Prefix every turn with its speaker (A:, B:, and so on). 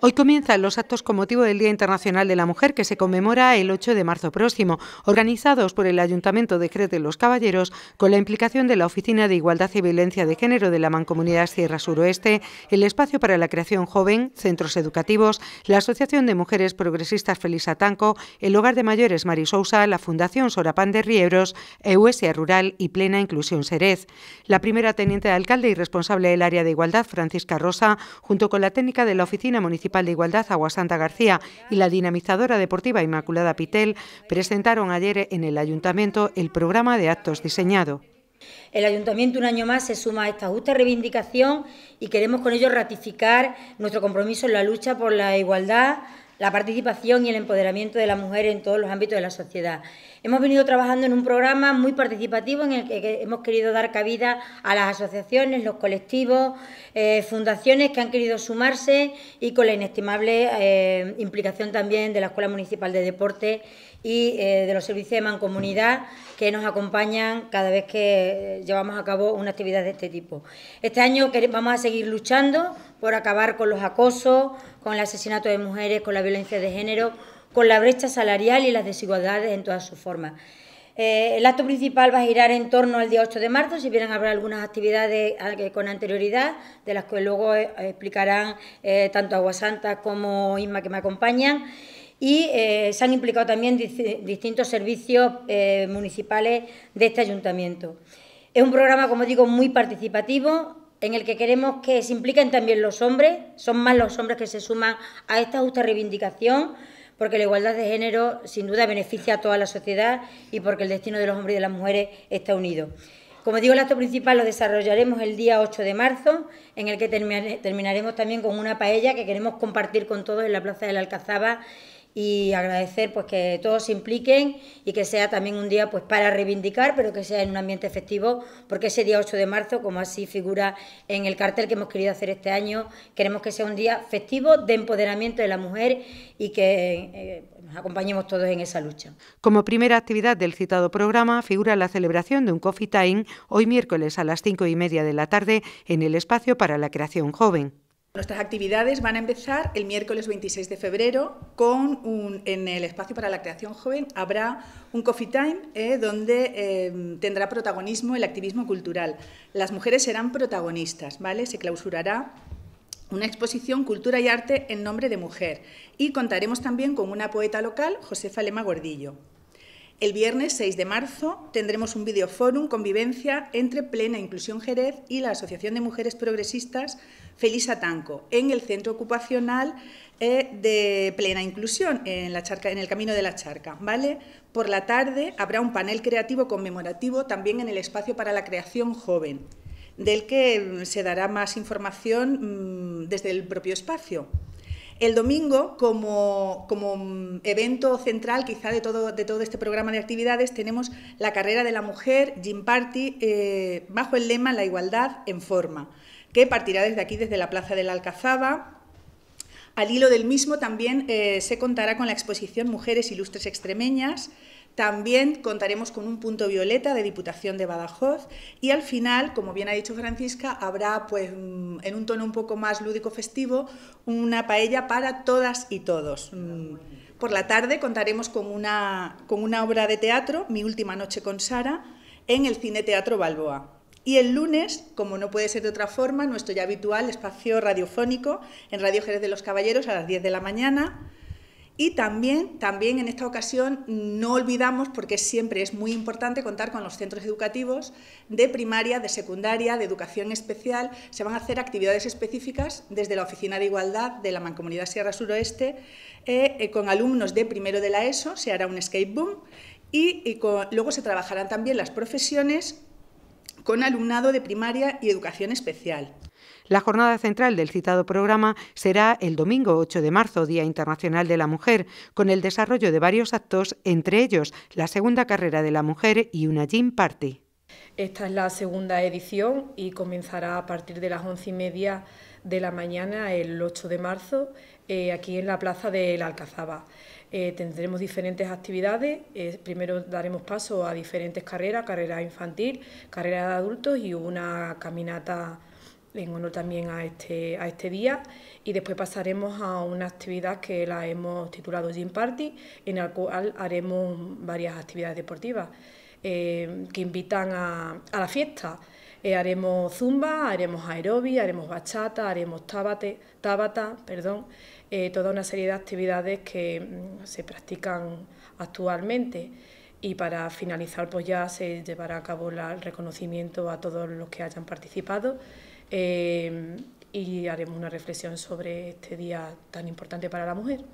A: Hoy comienzan los actos con motivo del Día Internacional de la Mujer que se conmemora el 8 de marzo próximo, organizados por el Ayuntamiento de Jerez de los Caballeros con la implicación de la Oficina de Igualdad y Violencia de Género de la Mancomunidad Sierra Suroeste, el Espacio para la Creación Joven, Centros Educativos, la Asociación de Mujeres Progresistas Felisa Tanco, el Hogar de Mayores Marisousa, la Fundación Sorapán de Riebros, Euesia Rural y Plena Inclusión Serez. La primera teniente de alcalde y responsable del área de igualdad, Francisca Rosa, junto con la técnica de la Oficina Municipal de Igualdad Aguasanta García y la dinamizadora deportiva Inmaculada Pitel presentaron ayer en el Ayuntamiento el programa de actos diseñado.
B: El Ayuntamiento un año más se suma a esta justa reivindicación y queremos con ello ratificar nuestro compromiso en la lucha por la igualdad, la participación y el empoderamiento de la mujer en todos los ámbitos de la sociedad. Hemos venido trabajando en un programa muy participativo en el que hemos querido dar cabida a las asociaciones, los colectivos, eh, fundaciones que han querido sumarse y con la inestimable eh, implicación también de la Escuela Municipal de Deporte y eh, de los servicios de mancomunidad que nos acompañan cada vez que llevamos a cabo una actividad de este tipo. Este año vamos a seguir luchando por acabar con los acosos, con el asesinato de mujeres, con la violencia de género, con la brecha salarial y las desigualdades en todas sus formas. Eh, el acto principal va a girar en torno al día 8 de marzo, si bien habrá algunas actividades eh, con anterioridad, de las que luego explicarán tanto Aguasanta como Isma que me acompañan y eh, se han implicado también distintos servicios eh, municipales de este ayuntamiento. Es un programa, como digo, muy participativo, en el que queremos que se impliquen también los hombres, son más los hombres que se suman a esta justa reivindicación, porque la igualdad de género sin duda beneficia a toda la sociedad y porque el destino de los hombres y de las mujeres está unido. Como digo, el acto principal lo desarrollaremos el día 8 de marzo, en el que terminaremos también con una paella que queremos compartir con todos en la Plaza de la Alcazaba y agradecer pues que todos se impliquen y que sea también un día pues para reivindicar, pero que sea en un ambiente festivo, porque ese día 8 de marzo, como así figura en el cartel que hemos querido hacer este año, queremos que sea un día festivo de empoderamiento de la mujer y que eh, nos acompañemos todos en esa lucha.
A: Como primera actividad del citado programa figura la celebración de un coffee time hoy miércoles a las cinco y media de la tarde en el espacio para la creación joven.
C: Nuestras actividades van a empezar el miércoles 26 de febrero con un, en el espacio para la creación joven habrá un coffee time eh, donde eh, tendrá protagonismo el activismo cultural. Las mujeres serán protagonistas, ¿vale? Se clausurará una exposición Cultura y Arte en nombre de mujer y contaremos también con una poeta local, Josefa Lema Gordillo. El viernes 6 de marzo tendremos un videoforum convivencia entre Plena Inclusión Jerez y la Asociación de Mujeres Progresistas Felisa Tanco en el centro ocupacional eh, de Plena Inclusión en, en el Camino de la Charca. ¿vale? Por la tarde habrá un panel creativo conmemorativo también en el espacio para la creación joven, del que se dará más información mm, desde el propio espacio. El domingo, como, evento central quizá de todo, de todo, este programa de actividades, tenemos la carrera de la mujer, Gym Party, eh, bajo el lema La igualdad en forma, que partirá desde aquí, desde la Plaza de la Alcazaba. Al hilo del mismo también eh, se contará con la exposición Mujeres Ilustres Extremeñas, también contaremos con un punto violeta de Diputación de Badajoz y al final, como bien ha dicho Francisca, habrá pues mm, en un tono un poco más lúdico festivo una paella para todas y todos. Mm, por la tarde contaremos con una, con una obra de teatro, Mi última noche con Sara, en el Cine Teatro Balboa. Y el lunes, como no puede ser de otra forma, nuestro ya habitual espacio radiofónico en Radio Jerez de los Caballeros a las 10 de la mañana y también, también en esta ocasión no olvidamos, porque siempre es muy importante contar con los centros educativos de primaria, de secundaria, de educación especial. Se van a hacer actividades específicas desde la Oficina de Igualdad de la Mancomunidad Sierra Suroeste eh, eh, con alumnos de primero de la ESO, se hará un escape boom y, luego se trabajarán también las profesiones con alumnado de primaria y educación especial.
A: La jornada central del citado programa será el domingo 8 de marzo, Día Internacional de la Mujer, con el desarrollo de varios actos, entre ellos la segunda carrera de la mujer y una gym party.
D: Esta es la segunda edición y comenzará a partir de las once y media de la mañana el 8 de marzo eh, aquí en la plaza de la Alcazaba. Eh, tendremos diferentes actividades. Eh, primero daremos paso a diferentes carreras, carrera infantil, carrera de adultos y una caminata en honor también a este, a este día. Y después pasaremos a una actividad que la hemos titulado Gym Party, en la cual haremos varias actividades deportivas eh, que invitan a, a la fiesta. Eh, haremos zumba, haremos aerobia, haremos bachata, haremos tabate, tabata, perdón, eh, toda una serie de actividades que mm, se practican actualmente. Y para finalizar pues ya se llevará a cabo el reconocimiento a todos los que hayan participado eh, y haremos una reflexión sobre este día tan importante para la mujer.